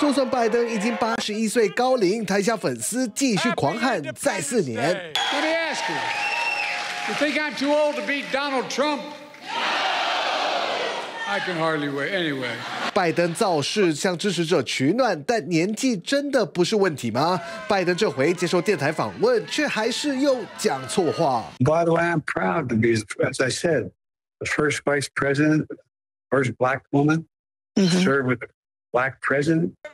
就算拜登已经八十一岁高龄，台下粉丝继续狂喊再四年。Let me ask you, you think I'm too old to beat Donald Trump? I can hardly wait. Anyway. 拜登造势向支持者取暖，但年纪真的不是问题吗？拜登这回接受电台访问，却还是又讲错话。By the way, I'm proud to be, as I said, the first vice president, first black woman to serve with.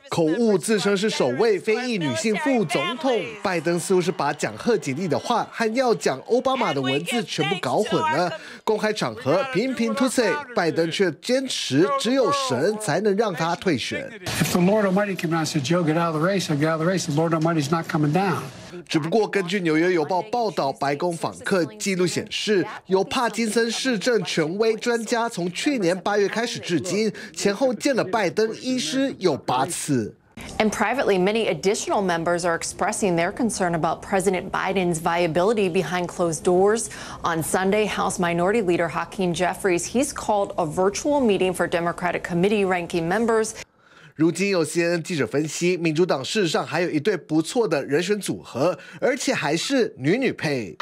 口误自称是首位非裔女性副总统，拜登似乎是把讲贺锦丽的话和要讲奥巴马的文字全部搞混了。公开场合频频吐槽拜登却坚持只有神才能让他退选。If the Lord Almighty came out and said, Joe, get out of the race, I'll get out of the race. The Lord Almighty's not coming down. 只不过，根据《纽约邮报》报道，白宫访客记录显示，由帕金森市政权威专家从去年八月开始至今，前后见了拜登医师有八次。 And privately, many additional members are expressing their concern about President Biden's viability behind closed doors. On Sunday, House Minority Leader Hakeem Jeffries, he's called a virtual meeting for Democratic committee ranking members. 如今有 CNN 记者分析，民主党事实上还有一对不错的人选组合，而且还是女女配。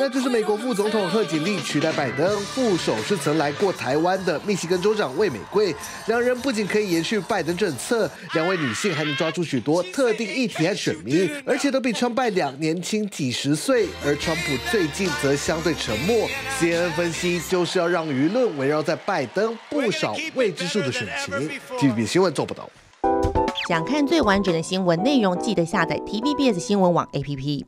那就是美国副总统贺锦丽取代拜登，副手是曾来过台湾的密西根州长魏美贵。两人不仅可以延续拜登政策，两位女性还能抓住许多特定议题和选民，而且都比川拜两年轻几十岁。而川普最近则相对沉默。CNN 分析就是要让舆论围绕在拜登不少未知数的选情。TVB 新闻做不到。想看最完整的新闻内容，记得下载 TVBS 新闻网 APP。